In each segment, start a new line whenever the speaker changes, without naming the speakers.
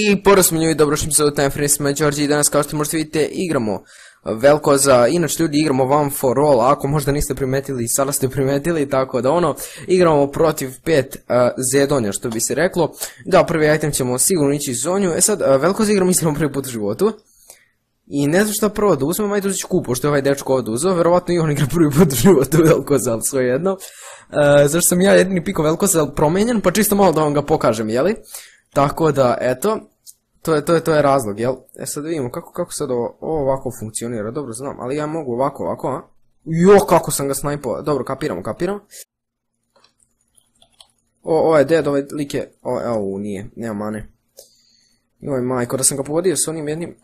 I porosminju i dobrošli se u Time Frame s Đorđe i danas kao što možete vidite igramo veliko za, inače ljudi igramo One for All, ako možda niste primetili, sada ste primetili, tako da ono, igramo protiv pet uh, zedonja, što bi se reklo. Da, prvi item ćemo sigurno ići zonju, e sad, uh, veliko za igramo mislimo prvi put u životu. I ne znam šta prvo da uzmem, ajde uzet ću kupu, što je ovaj dečko ovdje uzeo, verovatno i on igra prvi put u životu veliko za, ali sve jedno. Uh, zašto sam ja jedini piko veliko za promenjen, pa čisto malo da vam ga pokažem, jeli? Tako da, eto, to je, to je, to je razlog, jel? E sad vidimo kako, kako sad ovo, ovo ovako funkcionira, dobro znam, ali ja mogu ovako, ovako, a? Jo, kako sam ga snajpao, dobro, kapiramo, kapiramo. O, ovo je dead, ovaj lik je, o, evo, nije, nema mane. Joj, majko, da sam ga pogodio s onim jednim,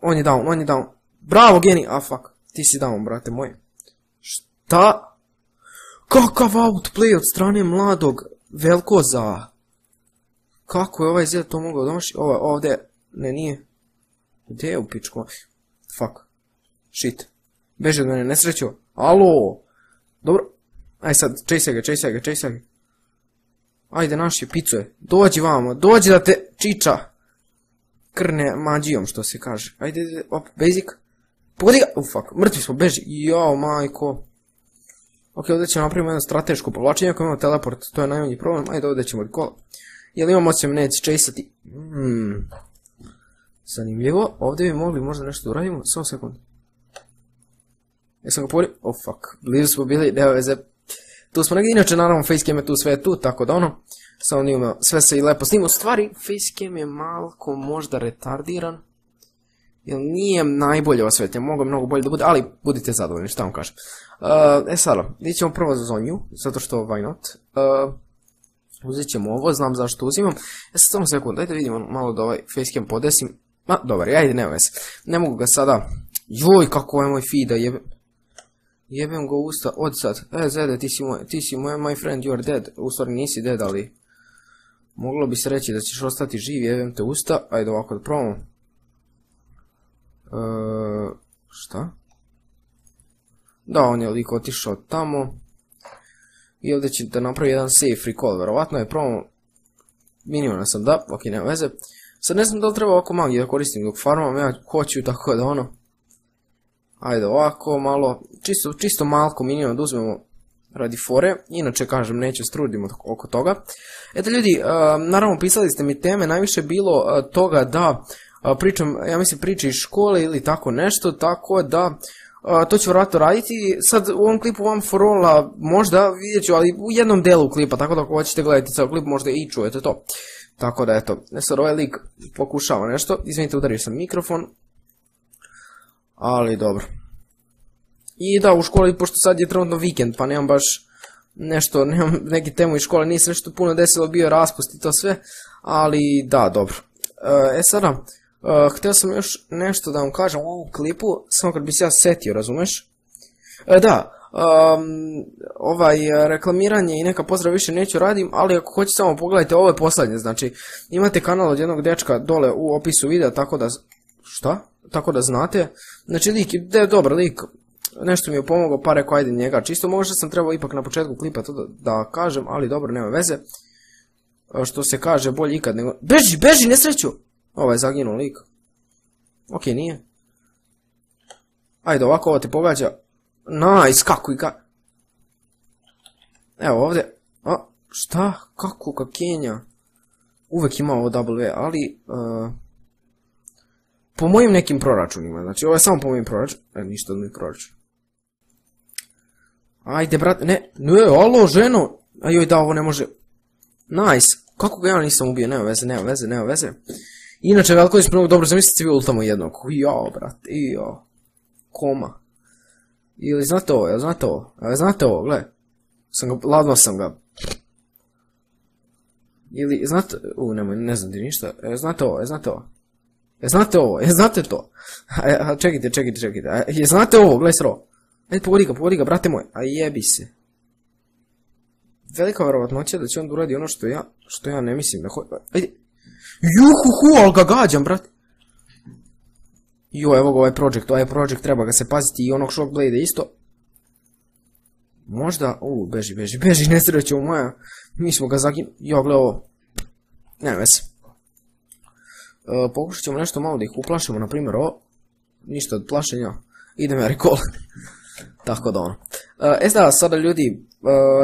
on je down, on je down. Bravo, geni, a fuck, ti si down, brate moj. Šta? Kakav outplay od strane mladog Velkoza. Kako je ovaj zed to mogao doći? Ovo ovdje, ne nije. Gdje je u pičku? Fuck. Shit. Beži od mene, nesrećo. Alo. Dobro. Aj sad, chase ga, chase ga, chase ga. Ajde, naši, picuje. Dođi vamo, dođi da te čiča. Krne mađijom, što se kaže. Ajde, op, basic. Pogodi ga. Oh, fuck, mrtvi smo, beži. Jao, majko. Ok, ovdje ćemo napraviti jedno strateško povlačenje, ako imamo teleport, to je najmanji problem. Ajde, ovdje ćemo recall. Jel imamo osim neće chaseati? Hmm. Zanimljivo. Ovdje bi mogli možda nešto uradimo. Samo sekund. Jesam ga pogodio? Oh fuck. Blizu smo bili, nema veze. Tu smo negdje, inače naravno facecam je tu, sve je tu, tako da ono. Samo nije sve se i lepo snima. U stvari, facecam je malko možda retardiran. Jer nije najbolje osvetljeno, mogu mnogo bolje da bude, ali budite zadovoljni, šta vam kažem. Uh, e sada, ćemo prvo za zonju, zato što why not. Uh, Uzet ćemo ovo, znam zašto uzimam. E sad samo sekund, dajte vidimo malo da ovaj facecam podesim. Ma, dobar, ajde, nema veze. Ne mogu ga sada... Joj, kako je moj feed, jebem... Jebem ga usta, od sad. E, Zede, ti si moj, ti si moj, my friend, you are dead. U stvari nisi dead, ali... Moglo bi se reći da ćeš ostati živ, jebem te usta. Ajde ovako da probamo. E, šta? Da, on je lik otišao tamo. I ovdje će da napravi jedan safe recall, verovatno je promo minimalno sam da, ok, nema veze. Sad ne znam da li treba ovako magiju da koristim dok farmam, ja hoću tako da ono. Ajde ovako, malo, čisto, čisto malko minimum da uzmemo radi fore, inače kažem neće strudimo oko toga. Eto ljudi, naravno pisali ste mi teme, najviše bilo toga da pričam, ja mislim priče iz škole ili tako nešto, tako da to ću vjerojatno raditi. Sad u ovom klipu One for All možda vidjet ću, ali u jednom delu klipa, tako da ako hoćete gledati cijel klip možda i čujete to. Tako da eto, sad ovaj lik pokušava nešto, izvinite udario sam mikrofon, ali dobro. I da, u školi, pošto sad je trenutno vikend, pa nemam baš nešto, nemam neki temu iz škole, se nešto puno desilo, bio raspust i to sve, ali da, dobro. E sada, Uh, htio sam još nešto da vam kažem u ovom klipu, samo kad bi se ja setio, razumeš? Uh, da, ovaj reklamiranje i neka pozdrav više neću radim, ali ako hoćete samo pogledajte, ovo je posljednje, znači imate kanal od jednog dečka dole u opisu videa, tako da, šta? Tako da znate, znači lik je dobar lik, nešto mi je pomogao, pa rekao ajde njega, čisto možda sam trebao ipak na početku klipa to da, da kažem, ali dobro, nema veze. Što se kaže, bolje ikad nego... Beži, beži, nesreću! Ovo je zaginuo lik. Ok, nije. Ajde, ovako ovo te pogađa. Nice, kako i ka... Evo ovdje. A, šta? Kako kakenja? Uvek ima ovo W, ali... Uh, po mojim nekim proračunima, znači ovo je samo po mojim proračunima. E, ništa od mojih proračuna. Ajde, brate, ne, ne, alo, ženo! Ajoj, da, ovo ne može... Nice, kako ga ja nisam ubio, nema veze, nema veze, nema veze. Inače, Velković mnogo dobro zamislite vi ultamo jednog. Jao, brate, jao. Koma. Ili znate ovo, jel znate ovo? Jel znate ovo, gle. Sam ga, ladno sam ga. Ili, znate, u, nemoj, ne znam ti ništa. Jel znate ovo, jel znate ovo? Jel znate ovo, jel znate to? A, čekajte, čekajte, čekajte. Znate ovo, gle sro. Ajde, pogodi ga, pogodi ga, brate moj. A jebi se. Velika verovatnoća da će on uradi ono što ja, što ja ne mislim da hoće. Ajde. Juhuhu, ali ga gađam, brat. Jo, evo ga ovaj project, ovaj project treba ga se paziti i onog shockblade isto. Možda, u, beži, beži, beži, nesreću moja. Mi smo ga zagin... Jo, gle ovo. Ne, vese. pokušat ćemo nešto malo da ih uplašimo, na primjer o, ništa od plašenja, idem ja recall. Tako da ono. E da, sada ljudi,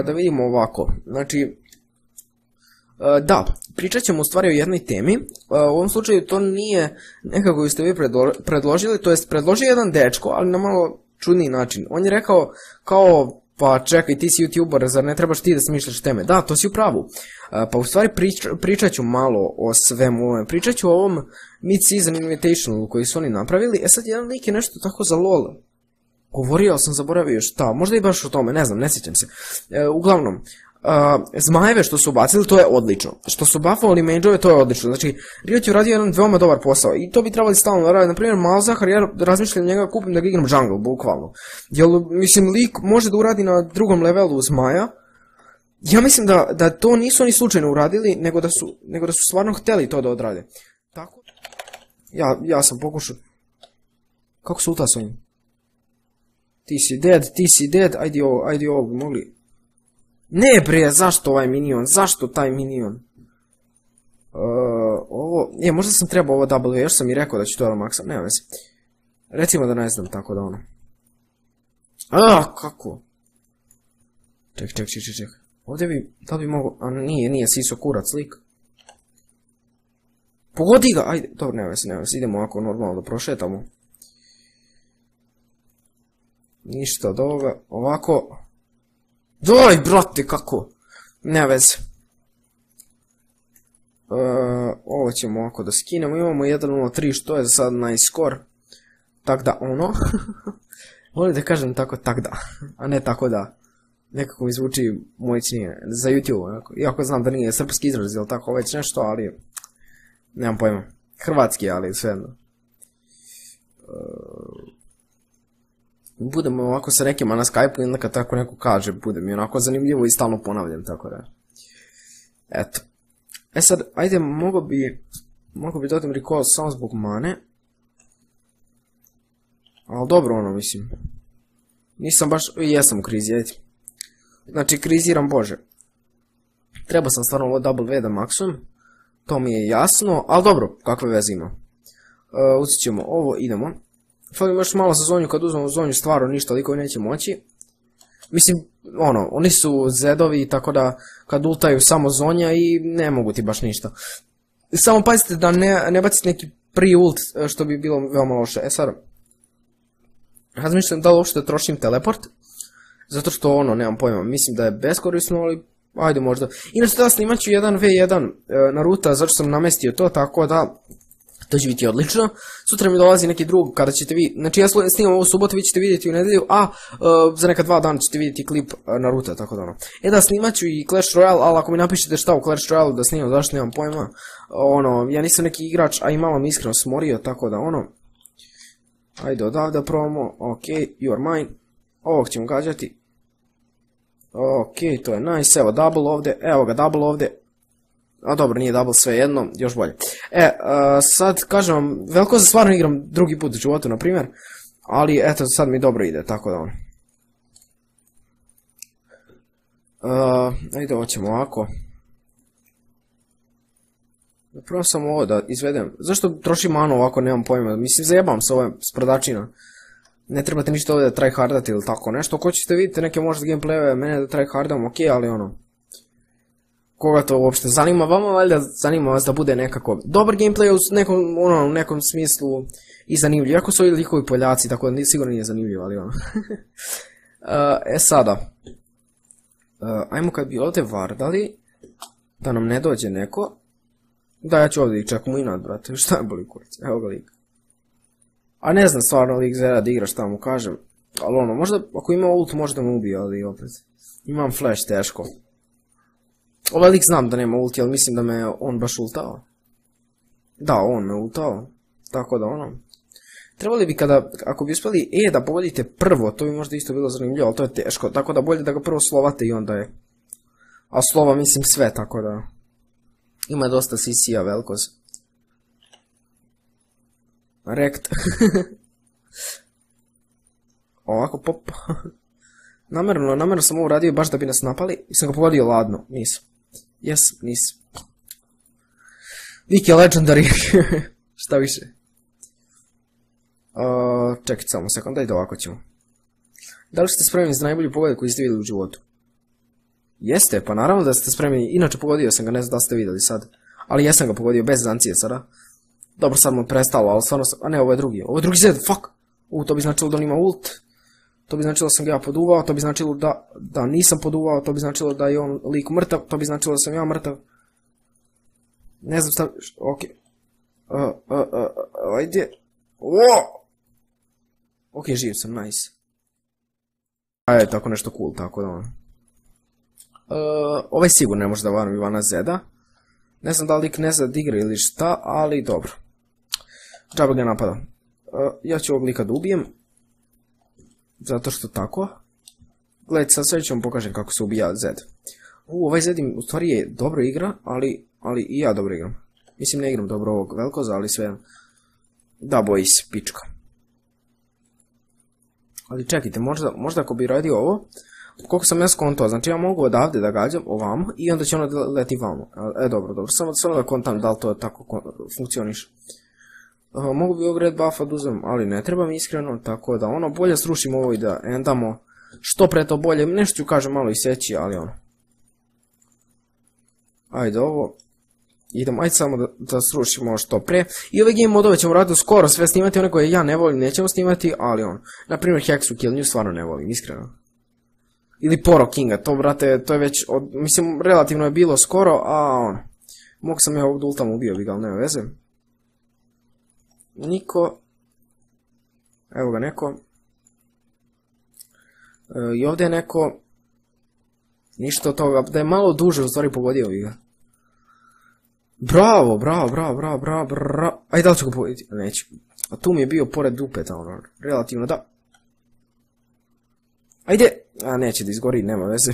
da vidimo ovako, znači, da, pričat ćemo u stvari o jednoj temi, u ovom slučaju to nije nekako koju ste vi predložili, to jest predložio jedan dečko, ali na malo čudniji način. On je rekao kao pa čekaj, ti si youtuber, zar ne trebaš ti da smišljaš teme? Da, to si u pravu. Pa u stvari pričat ću malo o svemu ovome. Pričat ću o ovom mid-season invitationalu koji su oni napravili. E sad jedan lik je nešto tako za lol. Govorio sam, zaboravio šta, možda i baš o tome, ne znam, ne sjećam se. E, uglavnom, zmajeve što su ubacili, to je odlično. Što su buffovali mageove, to je odlično. Znači, Riot je uradio jedan veoma dobar posao i to bi trebali stalno raditi. Na primjer, Malzahar, ja razmišljam njega kupim da ga igram jungle, bukvalno. Jer, mislim, lik može da uradi na drugom levelu zmaja. Ja mislim da, da to nisu oni slučajno uradili, nego da su, nego da su stvarno htjeli to da odrade. Tako? Ja, ja sam pokušao. Kako su ulta s ovim? Ti si dead, ti si dead, ajde ovo, ajde ovo, mogli. Ne bre, zašto ovaj minion? Zašto taj minion? Uh, ovo, je, možda sam trebao ovo W, još sam i rekao da ću to da maksam, nema veze. Recimo da ne znam, tako da ono. Ah, kako? Ček, ček, ček, ček, ček. Ovdje bi, da bi mogo, a nije, nije, siso kurac lik. Pogodi ga, ajde, dobro, nema veze, nema veze, idemo ovako normalno da prošetamo. Ništa od ovoga, ovako, Daj, brate, kako? Ne veze. Uh, ovo ćemo ovako da skinemo. Imamo 1.03 što je sad najskor. Tak da ono. Volim da kažem tako tak da. A ne tako da. Nekako mi zvuči moćnije. Za YouTube. Iako znam da nije srpski izraz ili tako već nešto, ali... Nemam pojma. Hrvatski, ali svejedno. Uh, budemo ovako sa nekima na Skype-u i onda kad tako neko kaže, bude mi onako zanimljivo i stalno ponavljam, tako da. Eto. E sad, ajde, mogo bi, mogo bi dotim recall samo zbog mane. Ali dobro ono, mislim. Nisam baš, jesam u krizi, ajde. Znači, kriziram, bože. Trebao sam stvarno ovo V da maksum. To mi je jasno, ali dobro, kakve veze ima. Uh, ćemo ovo, idemo. Falim još malo za zonju, kad uzmemo zonju stvarno ništa liko neće moći. Mislim, ono, oni su zedovi, tako da kad ultaju samo zonja i ne mogu ti baš ništa. Samo pazite da ne, ne bacite neki pri ult, e, što bi bilo veoma loše. E sad, razmišljam da li uopšte trošim teleport, zato što ono, nemam pojma, mislim da je beskorisno, ali ajde možda. Inače da snimat ću 1v1 e, na ruta, zato sam namestio to, tako da to će biti odlično. Sutra mi dolazi neki drug kada ćete vi, znači ja snimam ovu subotu, vi ćete vidjeti u nedelju, a uh, za neka dva dana ćete vidjeti klip uh, Naruto, tako da ono. E da, snimat ću i Clash Royale, ali ako mi napišete šta u Clash Royale da snimam, zašto nemam pojma. Ono, ja nisam neki igrač, a i malo mi iskreno smorio, tako da ono. Ajde odavde probamo, ok, you are mine. Ovog ćemo gađati. Ok, to je nice, evo double ovdje, evo ga double ovdje, a dobro, nije double sve jedno, još bolje. E, sad kažem vam, veliko za stvarno igram drugi put u životu, na primjer. Ali, eto, sad mi dobro ide, tako da on. Uh, ajde, hoćemo ovako. Prvo sam ovo da izvedem. Zašto trošim manu ovako, nemam pojma. Mislim, zajebam se ove sprdačina. Ne trebate ništa ovdje da tryhardati ili tako nešto. Ko ćete vidjeti neke možda gameplayeve, mene da tryhardam, ok, ali ono koga to uopšte zanima, vama valjda zanima vas da bude nekako dobar gameplay u nekom, ono, nekom smislu i zanimljiv. Iako su ovi likovi poljaci, tako da sigurno nije zanimljiv, ali ono. uh, e sada, uh, ajmo kad bi ovdje vardali, da nam ne dođe neko. Da, ja ću ovdje i čekamo inat, brate, šta je boli kurac, evo ga lik. A ne znam stvarno lik zera da igra šta mu kažem. Ali ono, možda ako ima ult možda mu ubije, ali opet. Imam flash teško. Ovaj lik znam da nema ulti, ali mislim da me on baš ultao. Da, on me ultao. Tako da ono. Trebali bi kada, ako bi uspjeli E da pogodite prvo, to bi možda isto bilo zanimljivo, ali to je teško. Tako da bolje da ga prvo slovate i onda je. A slova mislim sve, tako da. Ima dosta CC-a velikoz. Rekt. Ovako pop. namjerno, namjerno sam ovo radio baš da bi nas napali i sam ga pogodio ladno, nisam. Jes, nisam. Vik je legendary. Šta više? Uh, čekaj samo sekund, dajte ovako ćemo. Da li ste spremni za najbolji pogled koji ste vidjeli u životu? Jeste, pa naravno da ste spremni. Inače pogodio sam ga, ne znam da ste vidjeli sad. Ali jesam ga pogodio bez zancije sada. Dobro, sad mu prestalo, ali stvarno sam... A ne, ovo je drugi. Ovo je drugi zed, fuck! U, to bi značilo da on ima ult. To bi značilo da sam ga ja poduvao, to bi značilo da, da nisam poduvao, to bi značilo da je on lik mrtav, to bi značilo da sam ja mrtav. Ne znam šta... Okej. Uh, uh, uh, ajde. Wo! Ok, živ sam, nice. Ajde, tako nešto cool, tako da ono. Uh, ovaj sigurno ne može da varam Ivana Zeda. Ne znam da li lik ne igra ili šta, ali dobro. Džaba ga napada. Uh, ja ću ovog lika ubijem. Zato što tako. Gledajte, sad sve ću vam pokažem kako se ubija Zed. U, ovaj Zed u stvari je dobro igra, ali, ali i ja dobro igram. Mislim, ne igram dobro ovog velkoza, ali sve... Da, boji se, pička. Ali čekajte, možda, možda ako bi radio ovo, koliko sam ja skonto, znači ja mogu odavde da gađam ovamo i onda će ono leti vamo. E, dobro, dobro, samo, samo da kontam da li to tako funkcioniše. Mogu bi ovog red buffa da uzem, ali ne trebam iskreno, tako da ono, bolje srušimo ovo i da endamo što pre to bolje, nešto ću kažem malo i seći, ali ono. Ajde ovo, idemo, ajde samo da, srušimo što pre. I ove game modove ćemo raditi skoro sve snimati, one koje ja ne volim nećemo snimati, ali on. Naprimjer Hexu Kill Nju stvarno ne volim, iskreno. Ili Poro Kinga, to brate, to je već, mislim, relativno je bilo skoro, a on. Mogu sam ja ovdje ultam ubio bi ga, ali nema veze. Niko. Evo ga neko. E, I ovdje je neko. Ništa od toga, da je malo duže u stvari pogodio bi ga. Bravo, bravo, bravo, bravo, bravo, bravo. Ajde, da li ću ga pogoditi? Neću. A tu mi je bio pored dupeta, ono, relativno, da. Ajde! A, neće da izgori, nema veze.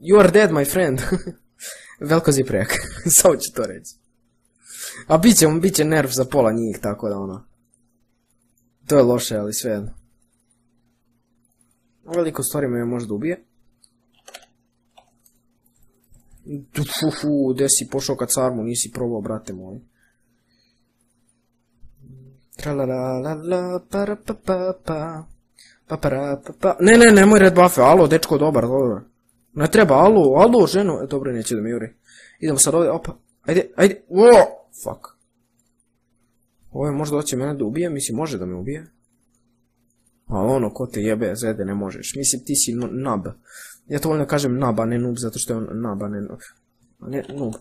You are dead, my friend. Veliko ziprejak, samo ću to reći. A bit će, bit će nerv za pola njih, tako da ono. To je loše, ali sve jedno. Veliko stvari me možda ubije. Fufu, gdje si pošao kad sarmu, nisi probao, brate moj. Ne, ne, nemoj red buffe, alo, dečko, dobar, dobro. Ne treba, alo, alo, ženo. E, dobro, neće da mi juri. Idemo sad ovdje, opa. Ajde, ajde, o, fuck. Ovo je možda hoće mene da ubije, mislim, može da me ubije. A ono, ko te jebe, zede, ne možeš. Mislim, ti si nab. Ja to volim da kažem nab, a ne noob, zato što je on nab, a ne noob. A ne noob.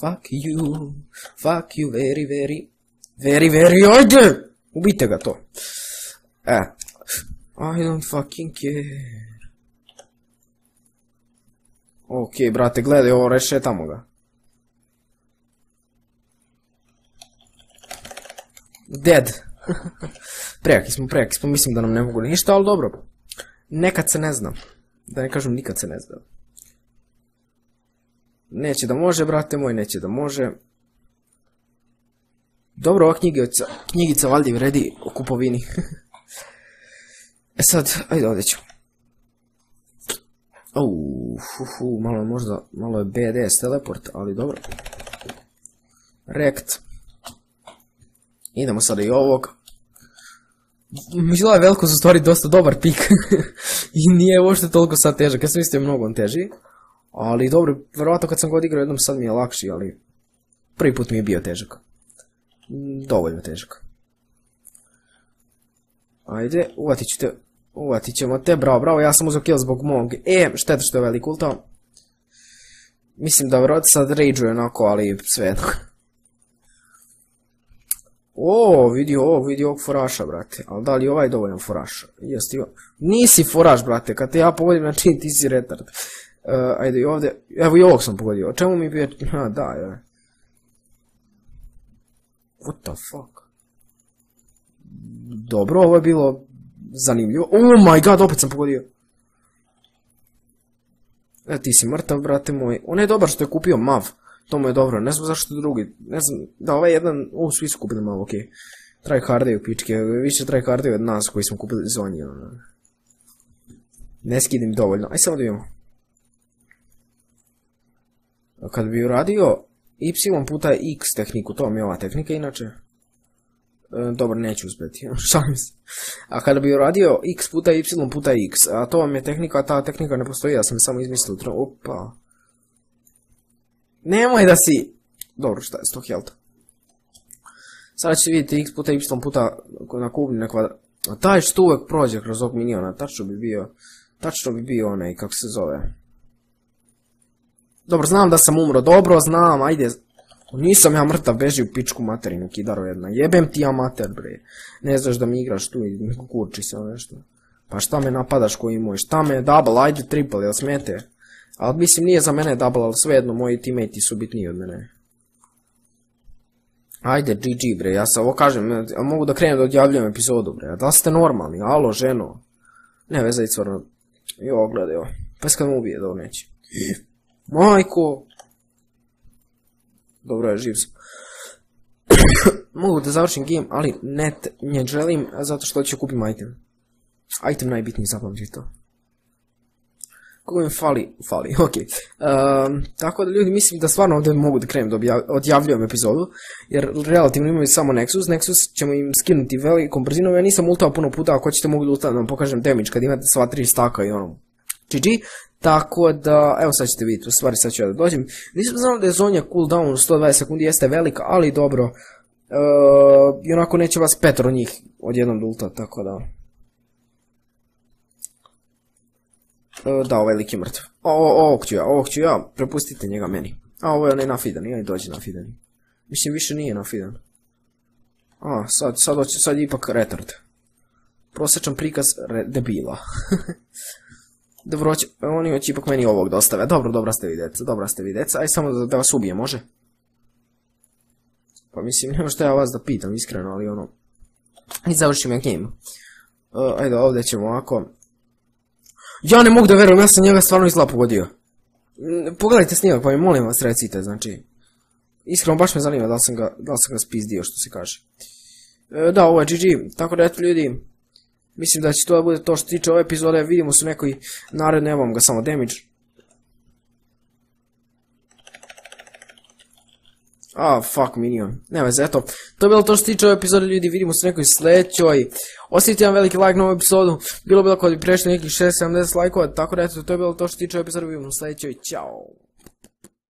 Fuck you, fuck you very, very, very, very, ajde! Ubite ga to. E. I don't fucking care. Ok, brate, gledaj ovo, rešetamo ga. Dead. prejaki smo, prejaki smo, mislim da nam ne mogu ništa, ali dobro. Nekad se ne zna. Da ne kažem nikad se ne zna. Neće da može, brate moj, neće da može. Dobro, ova knjigica, knjigica valjda vredi o kupovini. e sad, ajde ovdje ću. Uuu, malo možda, malo je BDS teleport, ali dobro. Rekt. Idemo sada i ovog. Mislim je veliko za stvari dosta dobar pik. I nije uopšte toliko sad težak. Ja sam mislio mnogo on teži. Ali dobro, verovatno kad sam god igrao jednom sad mi je lakši, ali prvi put mi je bio težak. Dovoljno težak. Ajde, uvatit ću te, uvatit ćemo te, bravo, bravo, ja sam uzeo kill zbog mog. E, šteta što je velik ultao. Mislim da verovatno sad rageuje onako, ali sve O, vidi ovo, vidi ovog foraša, brate. Ali da li ovaj dovoljan foraš? Jesi Nisi foraš, brate. Kad te ja pogodim na čin, ti si retard. Uh, ajde i ovdje. Evo i ovog sam pogodio. O čemu mi bio... Ha, da, je. What the fuck? Dobro, ovo je bilo zanimljivo. Oh my god, opet sam pogodio. E, ti si mrtav, brate moj. On je dobar što je kupio mav. To mu je dobro, ne znam zašto drugi, ne znam, da ovaj jedan, ovo svi su kupili malo, okej. Okay. Tryhardaju pičke, više tryhardaju od nas koji smo kupili zonji, ono. Ne skidim dovoljno, aj samo da vidimo. Kad bi uradio y puta x tehniku, to mi je ova tehnika inače. E, dobro, neću uspjeti, šalim se. A kada bi uradio x puta y puta x, a to vam je tehnika, ta tehnika ne postoji, ja sam samo izmislio. Opa. Nemoj da si... Dobro, šta je 100 health. Sada ćete vidjeti x puta y puta na kubni na kvadrat. A taj što uvek prođe kroz ovog miniona, tačno bi bio... Tačno bi bio onaj, kako se zove. Dobro, znam da sam umro, dobro, znam, ajde. Nisam ja mrtav, beži u pičku materinu, kidaro jedna. Jebem ti amater, bre. Ne znaš da mi igraš tu i kurči se nešto. Pa šta me napadaš koji moj, šta me double, ajde triple, jel smete? Ali mislim nije za mene double, ali svejedno moji teammate su bitniji od mene. Ajde, GG bre, ja se ovo kažem, mogu da krenem da odjavljujem epizodu bre, da ste normalni, alo ženo? Ne vezaj stvarno, jo gledaj ovo, pa kad mu ubije, dobro neće. Majko! Dobro je, živ sam. Mogu da završim game, ali net ne želim, zato što ću kupim item. Item najbitniji, zapamći to. Koliko mi fali, fali, ok. tako da ljudi mislim da stvarno ovdje mogu da krenem da odjavljujem epizodu, jer relativno imaju samo Nexus, Nexus ćemo im skinuti velikom brzinom, ja nisam ultao puno puta, ako ćete mogu da vam pokažem damage kad imate sva tri staka i ono, GG, tako da, evo sad ćete vidjeti, u stvari sad ću ja da dođem. Nisam znao da je zonja cooldown u 120 sekundi, jeste velika, ali dobro. I onako neće vas petro njih odjednom dulta, tako da. da, ovaj lik je mrtv. Ovog ću ja, ovog ću ja, prepustite njega meni. A, ovo je onaj nafidan, i dođe nafidan. Mislim, više nije nafidan. A, sad, sad, sad je ipak retard. Prosječan prikaz debila. Dobro, oni će ipak meni ovog dostave. Dobro, dobra ste vi deca, dobra ste vi deca. Aj samo da, vas ubije, može? Pa mislim, nema što ja vas da pitam, iskreno, ali ono... I završim ja game. Uh, ajde, ovdje ćemo ovako... Ja ne mogu da verujem, ja sam njega stvarno izgleda pogodio. Mm, pogledajte snimak, pa mi molim vas recite, znači... Iskreno, baš me zanima da li sam ga, da spizdio, što se kaže. Uh, da, ovo je GG, tako da eto ljudi, Mislim da će to da bude to što tiče ove epizode, vidimo se u nekoj narednoj, evo ga samo damage. A, fuck minion. Nema eto. To je bilo to što tiče ove epizode, ljudi, vidimo se u nekoj sledećoj. Ostavite jedan veliki like na ovu epizodu. Bilo bi lako da bi prešli nekih 6-70 lajkova, tako da eto, to je bilo to što tiče ove epizode, vidimo se u sledećoj. Ćao.